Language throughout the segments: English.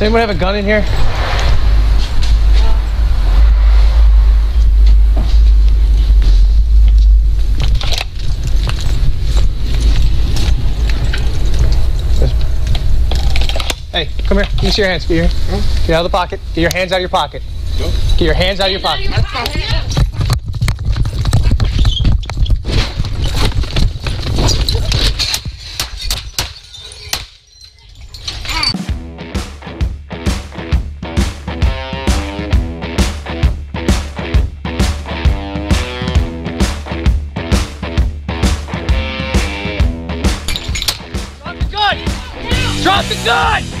Does anyone have a gun in here? Hey, come here. Give me your hands. Get your, get out of the pocket. Get your hands out of your pocket. Get your hands out of your pocket. The gun!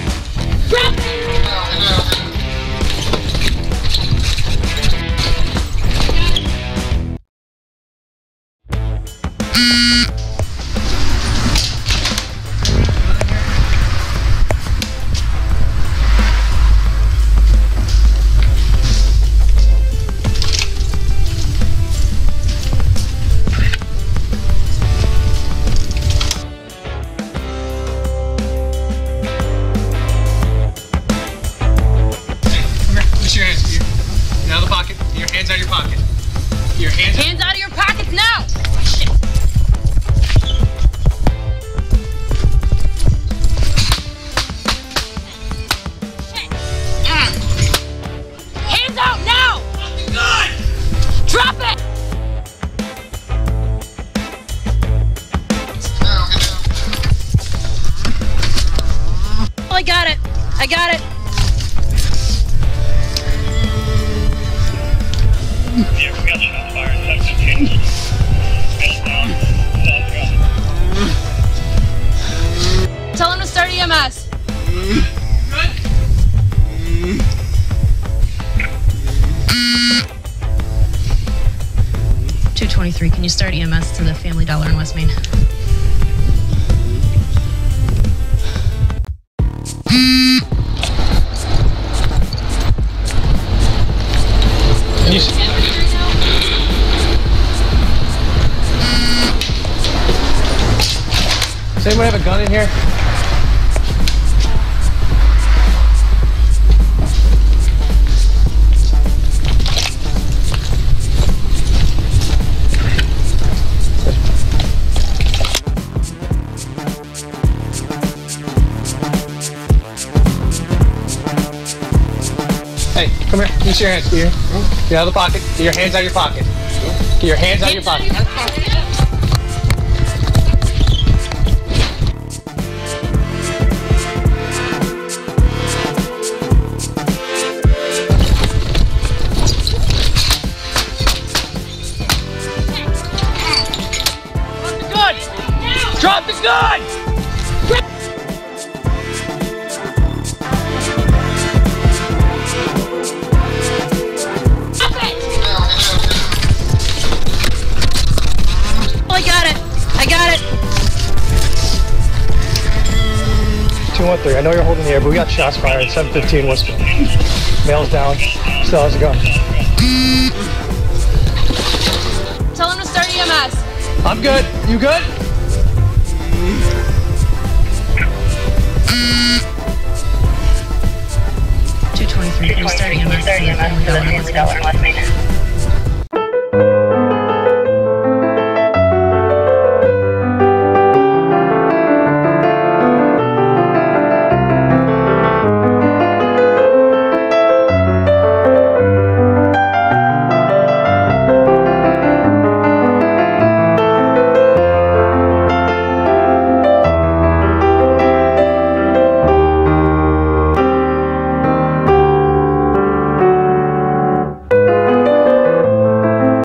Pocket. Your hands. Hands out of your pockets now! Hands out now! Drop it! Oh, I got it. I got it. 23. Can you start EMS to the Family Dollar in West Main? Does anyone have a gun in here? Come here. Me your hands. Your, get out of the pocket. Get your hands out of your pocket. Get your hands out of your pocket. 213. I know you're holding the air, but we got shots fired. 715 Worcester. Male's down. Still how's it going? Tell him to start EMS. I'm good. You good? Two twenty-three. Can you start EMS to the Family Dollar in West Main?